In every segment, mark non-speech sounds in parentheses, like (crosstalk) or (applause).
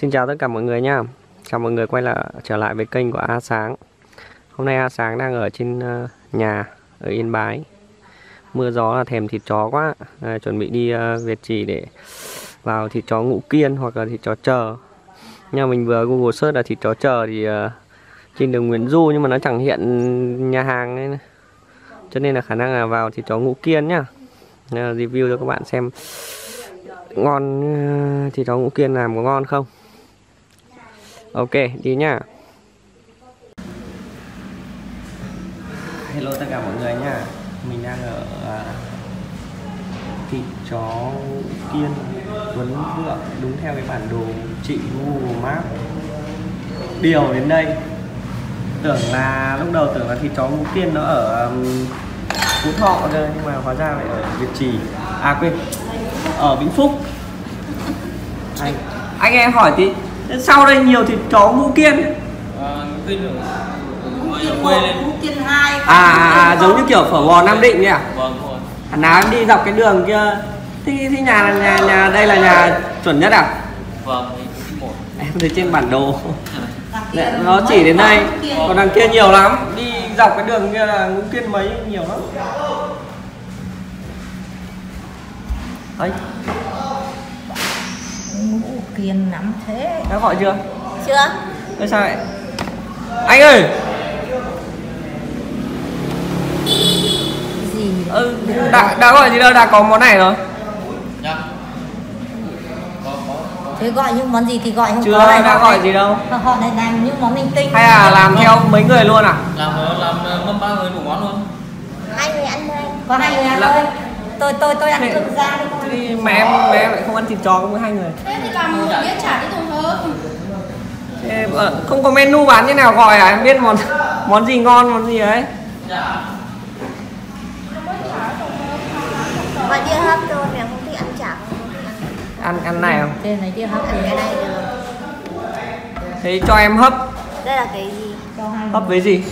Xin chào tất cả mọi người nha. Chào mọi người quay lại trở lại với kênh của A Sáng. Hôm nay A Sáng đang ở trên ờ, nhà ở Yên Bái. Mưa gió là thèm thịt chó quá. À, Chuẩn bị đi uh, Việt Trì để vào thịt chó ngũ kiên hoặc là thịt chó chờ. Nhà mình vừa Google search là thịt chó chờ thì uh, trên đường Nguyễn Du nhưng mà nó chẳng hiện nhà hàng ấy. Cho nên là khả năng là vào thịt chó ngũ kiên nhá. Review cho các bạn xem ngon thịt chó ngũ kiên làm có ngon không ok, đi nhá. Hello tất cả mọi người nha mình đang ở à, thịt chó kiên, tuấn vượng, đúng theo cái bản đồ chị google maps điều đến đây. Tưởng là lúc đầu tưởng là thịt chó ngũ kiên nó ở phú thọ cơ, nhưng mà hóa ra lại ở việt trì. À quên, ở vĩnh phúc. Anh anh em hỏi tí sau đây nhiều thịt chó ngũ kiên. Ngũ Kiên hai. À, à, à giống như kiểu phở bò nam định nhỉ? À Vâng. Hẳn nào em đi dọc cái đường kia. Thì, thì nhà nhà nhà đây là nhà chuẩn nhất à? Vâng, thì em thấy trên bản đồ. Dạ, nó chỉ đến đây. Còn đằng kia nhiều lắm. Đi dọc cái đường kia là ngũ kiên mấy nhiều lắm. Ấy Kiên lắm thế. Đã gọi chưa? Chưa? Thế sao lại anh ơi! Gì? ừ, đã, đã gọi gì đâu đã có món này rồi. Có. Thế gọi những món gì thì gọi không chưa có này, đã gọi này- gì đâu. Họ này làm những món linh tinh. Hay là làm theo mấy người luôn à? Làm làm ờ, mâm ba người đủ món luôn. Hai người ăn thôi Có hai người ăn thôi Tôi tôi tôi ăn thực ra đi mà em mà em lại không ăn thịt chó có hai người. Thế thì làm một đĩa chả đi Thế, ờ, không có menu bán như nào gọi à? Em biết món món gì ngon món gì ấy? Gọi đĩa hấp thôi, mẹ không thích ăn chả. Ăn ăn này không? Thế này đi hấp Ăn thì cái này được. Thế cho em hấp. Đây là cái gì? hấp với gì?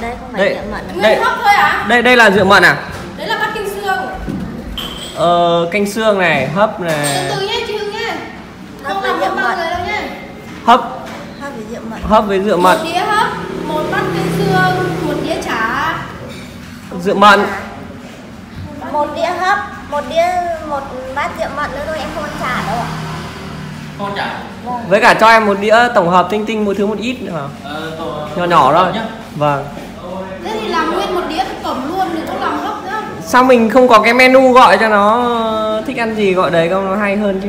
Đây không Đây. phải địa mận Nguyên Đây. hấp thôi à? đây đây là rượu mận à Đấy là bát kinh xương ờ, canh xương này hấp này. Từ từ nhé chị Hương nhé Hấp Không với làm rượu hấp bao mận người đâu nhé hấp. Hấp với rượu mận hấp với rượu Một mận đĩa hấp, một bát kinh xương, một đĩa chả. Rượu mận Một đĩa hấp, một đĩa, một bát rượu mận nữa thôi, em không ăn chả đâu ạ. Con chả. với cả cho em một đĩa tổng hợp tinh tinh mỗi thứ một ít nữa Ờ, tổ- nhỏ nhỏ thôi. nhá. vâng Thế thì làm nguyên một đĩa thực phẩm luôn, đừng có làm hấp nữa sao mình không có cái menu gọi cho nó thích ăn gì gọi đấy không? Nó hay hơn chứ.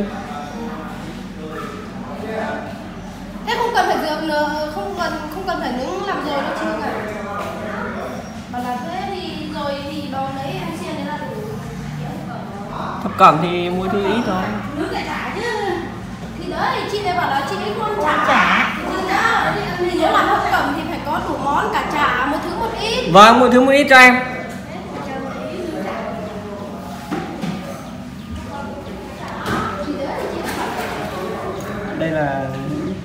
Thế không cần phải nữa, không cần không cần phải nướng làm rồi đâu Hương ạ. Bảo là thế thì rồi thì đó lấy anh xiên đấy là đủ. Thập cẩm thì mỗi thứ ít thôi. Nướng cả chả chứ. Thì đấy, chị đấy bảo là chị ấy không chả. Chả. Thì nhá, thì nếu làm hấp cẩm thì phải có đủ món cả chả, một thứ một ít. Vâng mỗi thứ một ít cho em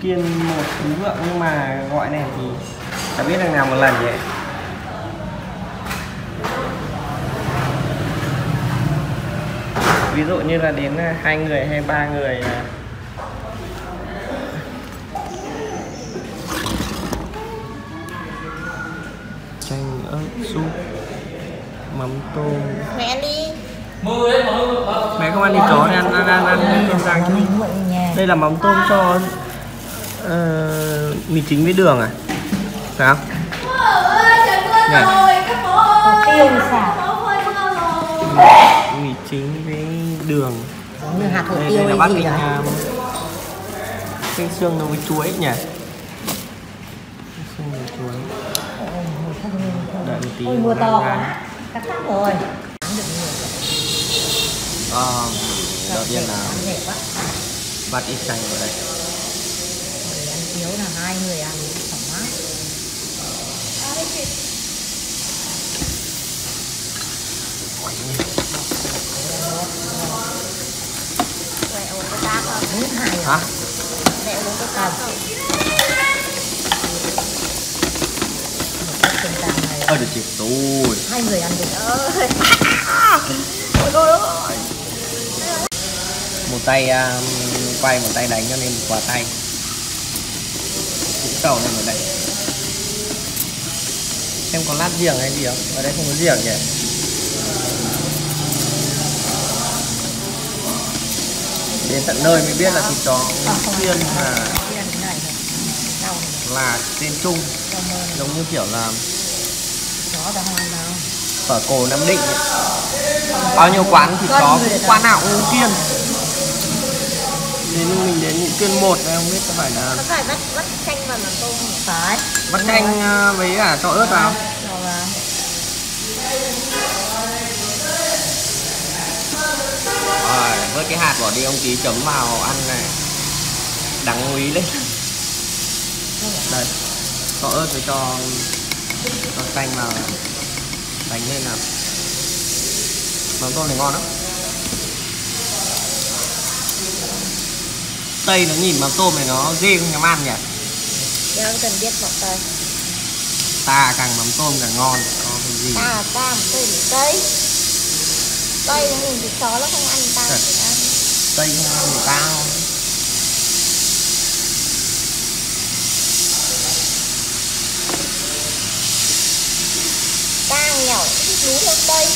kiên một thứ vượng nhưng mà gọi này thì chả biết đằng nào một lần vậy ví dụ như là đến à, hai người hay ba người là chanh ớt súp mắm tôm. Mẹ ăn đi. Mẹ không ăn thịt chó nên ăn ăn ăn ăn cơm rang chứ Mình nguội nhà đây là mắm tôm cho ờ, mì chính với đường à? Phải không? Rồi rồi mì chính với đường. Như hạt hổ đây, tiêu đây bát gì à, canh xương nấu với chuối nhỉ? Xương với chuối. Đợi một tí Ôi mưa to. quá. Cắt rồi. Ờ, đầu tiên là bát ít chanh vào đây Để ăn thiếu là hai người ăn thoải mái. Hả? Mẹ uống cái Không Một cái tình trạng này ơ được chị tôi hai người ăn được. Ơi một tay à, quay một tay đánh cho nên quá tay. cũng sầu này ở đây em có lát riềng hay gì không? Ở đây không có riềng nhỉ? Đến tận nơi mới biết là thịt chó tiên là là tên Trung. Giống như kiểu là phở cổ Nam Định. Bao nhiêu quán thịt chó? Quán nào? Cũng kiên đến mình đến những kiên một này không biết có phải là Có phải vắt vắt chanh vào mắm tôm không? Phải. bắt canh à, với cả cho ớt vào Rồi vào. rồi với cái hạt bỏ đi ông tí chấm vào ăn này đắng úy lên đây cho ớt với cho cho canh vào đánh lên nào mắm tôm này ngon lắm tây nó nhìn mắm tôm này nó ghê không dám ăn nhỉ không cần biết bỏ tơi. ta càng mắm tôm càng ngon có cái gì Ta ta tơi một tơi. Tơi nó nhìn thịt chó nó không ăn ta ăn. tây không ăn thì tao Ta nghèo thích lú theo tây.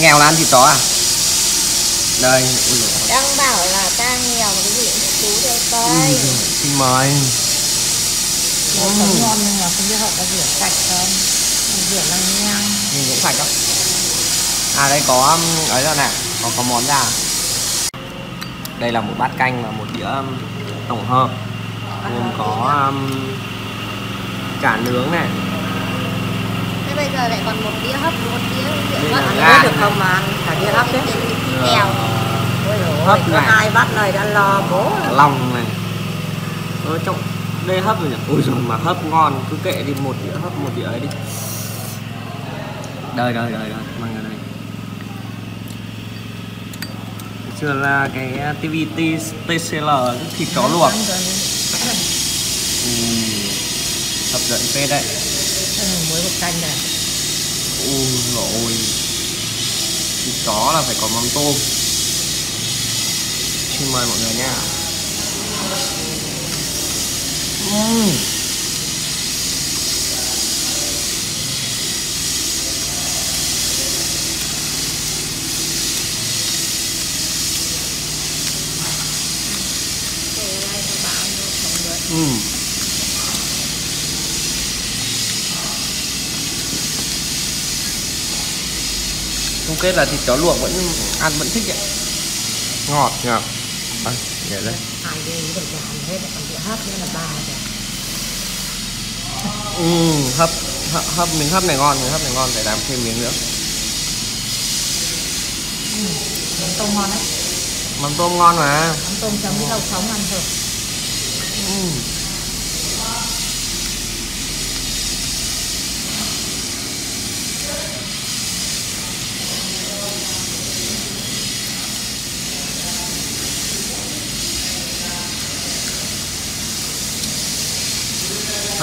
nghèo là ăn thịt chó à đây. Đang bảo là ta nghèo cái gì cũng theo tây. Ui dồi, xin mời Một Ừ. ngon nhưng mà không biết họ có rửa sạch không. Rửa lăng nhang. nhìn cũng sạch đó à đây có um, ấy rồi nè có có món ra đây là một bát canh và một đĩa um, tổng hợp gồm có um, chả nướng này Thế bây giờ lại còn một đĩa hấp, một đĩa rượu mận. gan. được không mà ăn cả đĩa hấp đấy. Ôi ôi, Hấp có này. hai bát này đã lo bố. lòng này. Ở trong đây hấp rồi nhỉ? Ui rồi mà hấp ngon. Cứ kệ đi một đĩa hấp một đĩa ấy đi. Đây đây đây đây mang ra đây xưa là cái TVT TCL cái thịt chó luộc Ui, hấp dẫn phết đấy Muối bột canh này. ui rồi thịt chó là phải có mắm tôm xin mời mọi người nha Ừm. Ừ. Chung kết là thịt chó luộc vẫn ăn vẫn thích ạ Ngọt nhỉ à, để đây Hai đĩa được làm hết còn đĩa hấp nữa là ba (laughs) ừ, hấp, hấp hấp miếng hấp này ngon miếng hấp này ngon phải làm thêm miếng nữa Mắm tôm ngon đấy. mắm tôm ngon mà Mắm tôm chấm với rau sống ăn thử. ừ.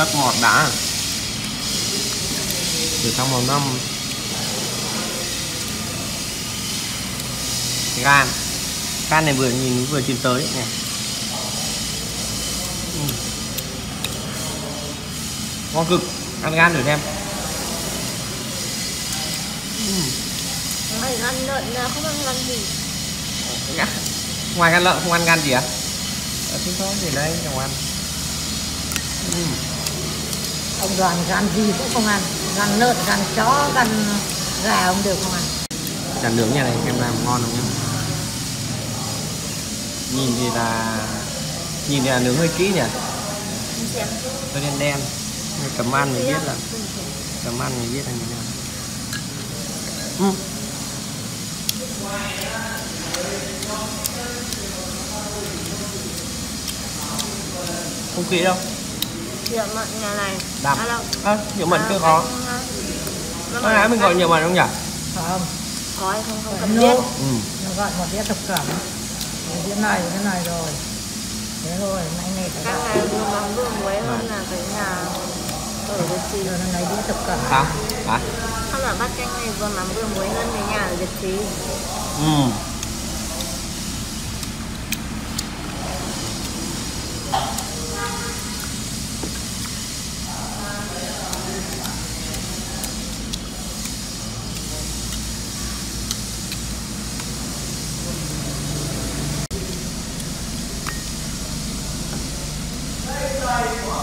Rất ngọt đã. Từ trong màu năm gan. Gan này vừa nhìn vừa chín tới. Này. Ừ. ngon cực. Ăn gan thử xem. Nói ăn lợn không ăn lợn gì. Ngoài gan lợn không ăn gan gì à? Ở trên đó để đây chẳng ăn ừ. Ông đoàn gan gì cũng không ăn. Gan lợn, gan chó, gan gà ông đều không ăn. chả nướng nhà này em làm ngon không nhá nhìn thì là nhìn thì là nướng hơi kỹ nhỉ hơi đen đen cầm ăn thì biết là cầm ăn thì biết là như thế nào ừ. không kỹ đâu Rượu mận nhà này. Ăn không? à, nhiều mận chưa có Nó Nói nãy mình gọi nhiều mận không nhỉ Không. có không không cần biết. ừ. Nó gọi một đĩa thực phẩm. Một đĩa này, đĩa này rồi. Thế thôi, nay này phải Các ngày vừa mắm vừa muối hơn là cái nhà ở Việt Trì rồi nó lấy đi thực cả sao à Không là bát canh này vừa mắm vừa muối hơn người nhà ở Việt Trì ừ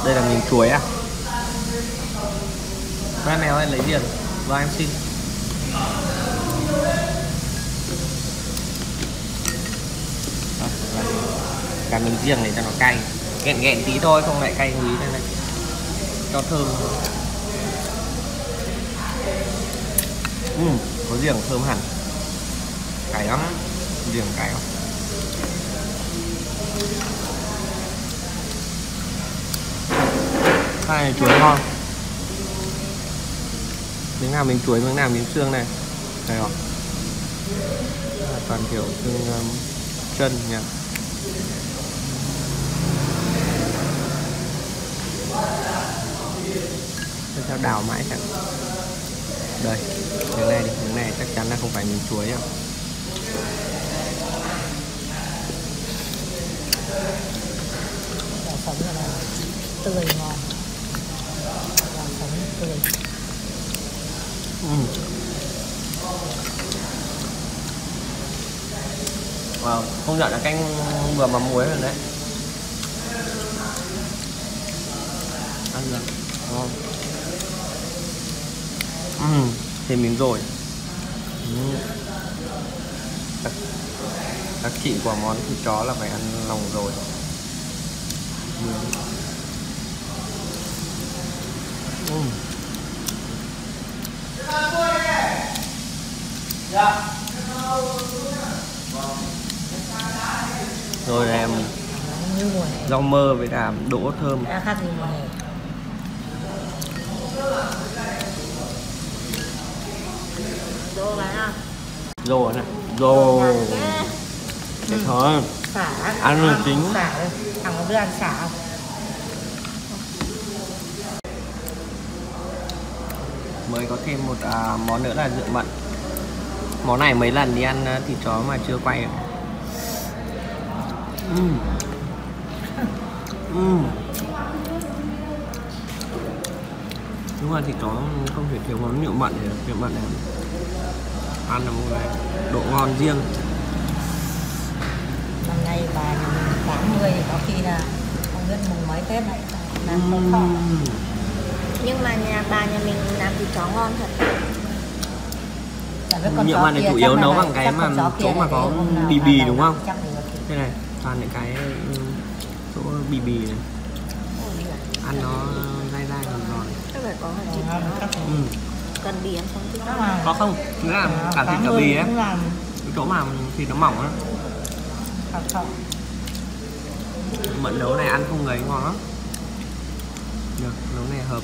đây là miếng chuối à? Ba mèo anh lấy tiền và em xin. Cả miếng riêng này cho nó cay. Nghẹn nghẹn tí thôi không lại cay quý đây này. Cho thơm. Ừ, Có riêng thơm hẳn. Cay lắm Riêng cay không Hai này chuối ngon. Miếng nào miếng chuối miếng nào miếng xương này. Này rồi. Toàn kiểu xương um, chân nha Thế sao đào mãi chẳng. Đây miếng này thì miếng này chắc chắn là không phải miếng chuối đâu. Quả sống là này. Tươi ngon sống ừ. Wow, không nhận là canh vừa mà muối rồi đấy ăn được ngon ừ. thêm miếng rồi ừ. các, các chị của món thịt chó là phải ăn lòng rồi ừ. ừ. Ừ. rồi hè rau mơ với cả đỗ thơm. Đã khác gì mùa hè? Đồ bán à rồi này? Rồi thế thôi. Xả. Ăn rồi chính. xả thằng có biết ăn xả không? Mới có thêm một à, món nữa là rượu mận món này mấy lần đi ăn à, thịt chó mà chưa quay được Ừm. Ừm. đúng là thịt chó không thể thiếu món nhựa mận thì nhựa mận này ăn là một cái độ ngon riêng năm nay bà nhà mình 80 thì có khi là không biết mùng mấy tết này làm không thọ Ừm. Nhưng mà nhà bà nhà mình làm thịt chó ngon thật Nhựa chó mận này chủ yếu nấu bằng cái mà chỗ mà có bì bì đúng không? đây này toàn những cái chỗ bì bì này. Ăn nó dai dai giòn giòn Chắc phải có thịt là- ừ. Cần bì ăn không là- có không? Nghĩa là à, cả thịt cả 80 bì ấy chỗ mà thịt nó mỏng á. Mận nấu này ăn không ngấy ngon lắm. Được nấu này hợp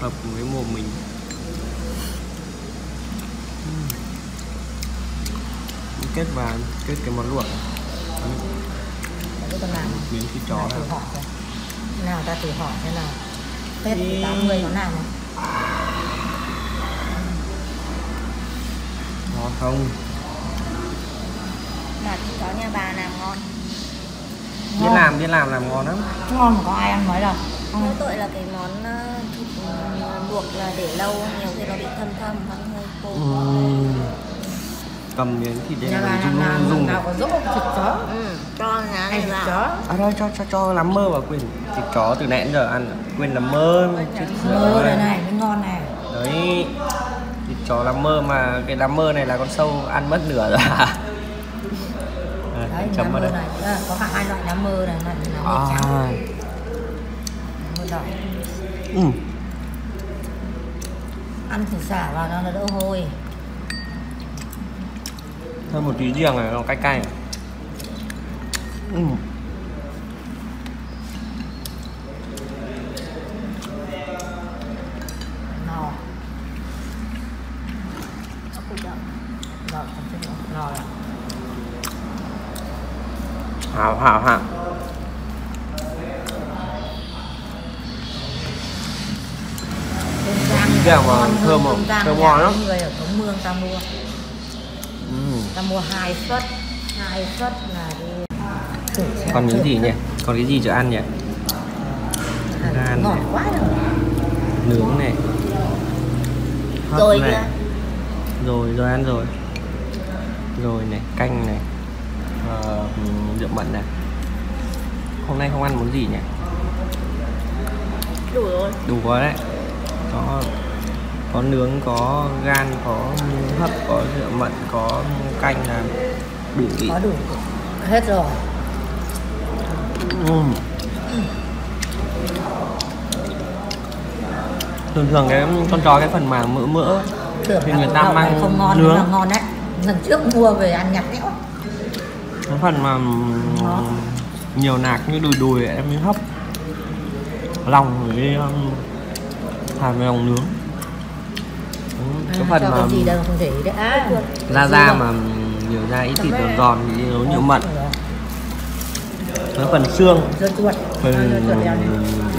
hợp với mồm mình kết và kết cái món luộc. Miếng thịt chó nào nào. ta thử hỏi thế nào. Tết Đi. 80 nó làm không? ngon không? Mà thịt chó nhà bà làm ngon? Biết Ngon. làm biết làm làm ngon lắm. Ngon mà có ai ăn mấy đâu. Mỗi tội là cái món ờ, thịt ờ, luộc là để lâu nhiều khi nó bị thâm thâm hơi khô. Ừm. Cầm miếng thịt đây là làm dùng dùng. nào có dỗ thịt chó. Ừ, cho nhà này thịt chó. À thôi cho cho cho lắm mơ vào quên. Thịt chó từ nãy đến giờ ăn quên lắm mơ. Chết mơ đây này mới ngon này. Đấy. Thịt chó lắm mơ mà cái lắm mơ này là con sâu ăn mất nửa rồi. (laughs) À, đấy chấm vào mơ đây. này. Có cả hai loại nám mơ này loại nám mơ trắng. À. nám mơ đỏ. Ừ. ăn thịt xả vào nó là đỡ hôi thêm một tí riêng này nó cay cay ừ. là hảo hảo hảo kẹo mà thơm Thơm nhà ngon lắm. người ở Cống Mương ta mua. Ta mua hai suất hai suất là đi Còn thử. gì nhỉ? Còn cái gì cho ăn nhỉ? À, gan ngọt này. quá rồi Nướng này. Hấp Rồi này. chưa? Rồi, rồi ăn rồi. Rồi này, canh này. Ờ, rượu mận này. Hôm nay không ăn món gì nhỉ? đủ rồi đủ rồi đấy có có nướng có gan có hấp có rượu mận có canh là đủ vị có đủ hết rồi Ừm. thường thường cái con chó cái phần mà mỡ mỡ tưởng Thì là người ta mang không ngon nướng. mà ngon đấy lần trước mua về ăn nhạt nhẽo cái phần mà Đó. nhiều nạc như đùi đùi em mới hấp lòng với um, với lòng nướng cái À, phần mà cái gì đâu không ý đấy. À, da da mà nhiều da ít thịt giòn giòn thì nấu nhiều mận. Với phần xương. Phần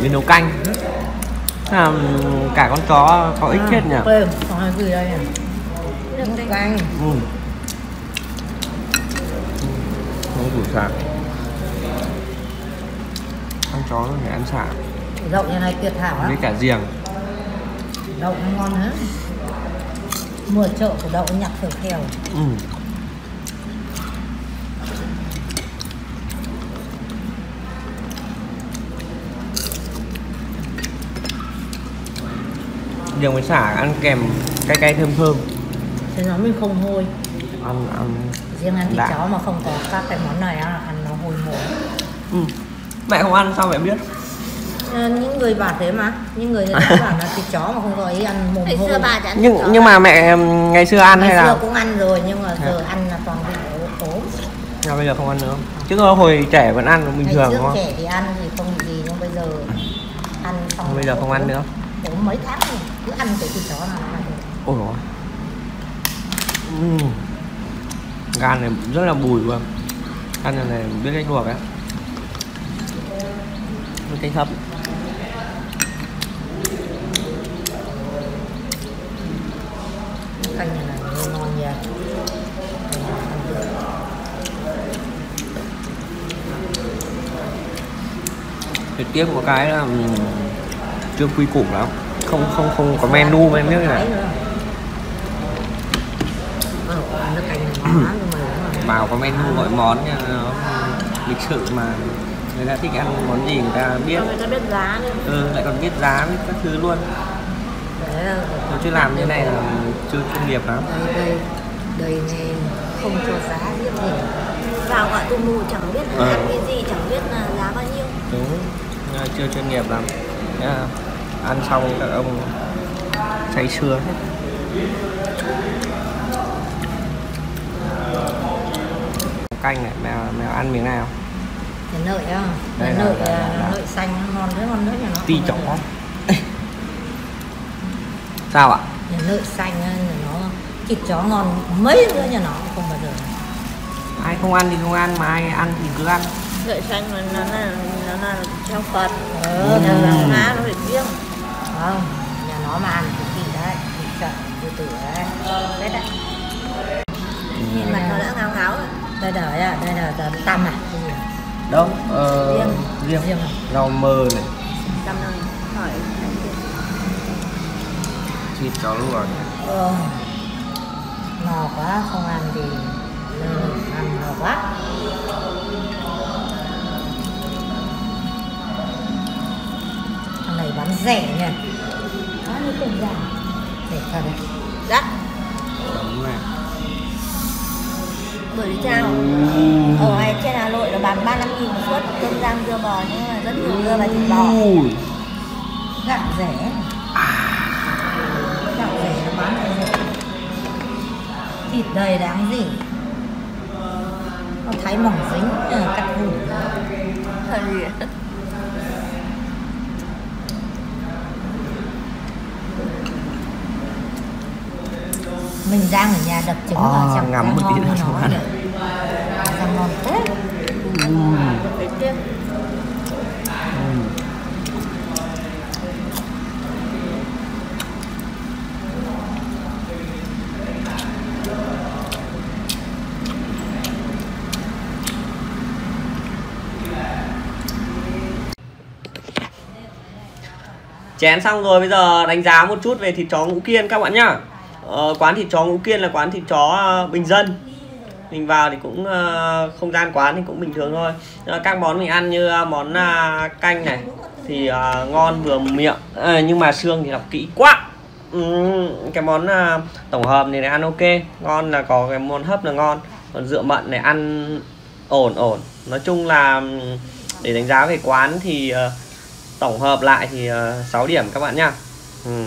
đi nấu canh. Là cả con chó có ích hết nhỉ? canh. Ừ. không đủ sạc con chó nó phải ăn xả. Đậu như này tuyệt hảo với lắm cả giềng. Đậu nó ngon hết mua chợ của đậu nhặt thử theo ừ. giềng với xả ăn kèm cay cay thơm thơm. Thế nó mới không hôi. Ăn ăn. Riêng ăn thịt chó mà không có các cái món này ăn nó hôi mồm. Ừ. mẹ không ăn sao mẹ biết những người bảo thế mà. Những người người ta (laughs) bảo là thịt chó mà không có ý ăn mồm ngày hôi. xưa bà chẳng nhưng nhưng mà mẹ ừm, ngày xưa ăn ngày hay xưa là cũng ăn rồi nhưng mà giờ À. ăn là toàn bị ố- ốm à, bây giờ không ăn nữa. Chứ hồi trẻ vẫn ăn bình ngày thường trước đúng không? trẻ thì ăn thì không bị gì nhưng bây giờ ăn xong bây giờ không ăn nữa. Ốm mấy tháng rồi cứ ăn cái thịt chó nào nó ăn ôi ôi. Ừm. gan này rất là bùi luôn. Ăn này, này biết cách luộc ấy. Cách hấp canh này này ngon nha. Thì tiếc một cái là ừm, chưa quy củ lắm. Không không không có menu men nước này. (coughs) Vào có menu gọi món nha. Nó lịch sự mà người ta thích ăn món gì người ta biết. Người ta biết giá nữa. Ừ, lại còn biết giá với các thứ luôn. Đấy là- chứ làm như này là chưa chuyên nghiệp lắm. Đây đây đây này không cho giá riêng gì vào gọi tu mù chẳng biết là Ờ. ăn cái gì chẳng biết là giá bao nhiêu. Đúng chưa chuyên nghiệp lắm. Thế là ăn xong các ông say sưa hết. Canh này mèo mèo ăn miếng nào? Cái nợi á Đây cái nợi là- à, là- nợi xanh ngon rất ngon nữa nhà nó? Ti chó sao ạ? Nhà nợi xanh thịt chó ngon mấy nữa nhà nó không bao giờ. Ai không ăn thì không ăn mà ai ăn thì cứ ăn. Gậy xanh nó là nó là theo phật. Nhà Ừ. nhà nó má nó phải riêng. Không nhà nó mà ăn thì kỳ đấy thịt chợ từ từ đấy. Đấy. Đấy nhìn mặt nó đã ngáo ngáo rồi. Đây đây là đây là là tăm à à? đâu ờ, Riêng. riêng. Riêng à? rau mơ này. Năm năm hỏi. Thịt chó luộc ờ, ngò quá không ăn thì ừ, ăn ngò quá. Thằng này bán rẻ nha. Bao nhiêu tiền giảm rẻ thật đấy đắt. Đúng này bởi vì sao ở ngoài trên Hà Nội nó bán ba năm nghìn một suất cơm rang dưa bò nhưng mà rất nhiều dưa và thịt bò. Gạo rẻ thịt đầy đáng gì? Nó thái mỏng dính ờ, cắt vụn mình rang ở nhà đập trứng À, vào chẳng ngắm một tí ngon nó rang ngon thế Ừ. chén xong rồi bây giờ đánh giá một chút về thịt chó ngũ kiên các bạn nhá. Ờ, quán thịt chó ngũ kiên là quán thịt chó ờ, bình dân. Mình vào thì cũng ờ, không gian quán thì cũng bình thường thôi. Ờ, các món mình ăn như món canh này thì ngon vừa miệng nhưng mà xương thì đọc kỹ quá. Cái món tổng hợp này, này ăn ok ngon là có cái món hấp là ngon còn rượu mận này ăn ổn ổn. Nói chung là để đánh giá về quán thì uh, tổng hợp lại thì ờ, 6 điểm các bạn nhá. Ừ.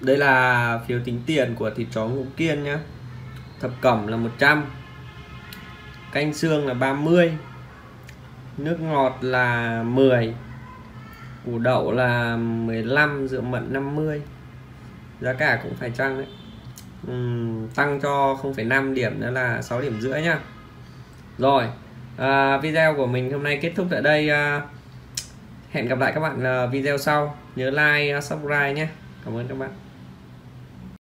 đây là phiếu tính tiền của thịt chó ngũ kiên nhá. Thập cẩm là 100 canh xương là 30 nước ngọt là 10 củ đậu là 15 rượu mận 50 giá cả cũng phải chăng đấy. Ừm, tăng cho 0,5 điểm nữa là 6 điểm rưỡi nhá rồi à, video của mình hôm nay kết thúc tại đây à, hẹn gặp lại các bạn à, video sau. Nhớ like à, subscribe nhé. Cảm ơn các bạn.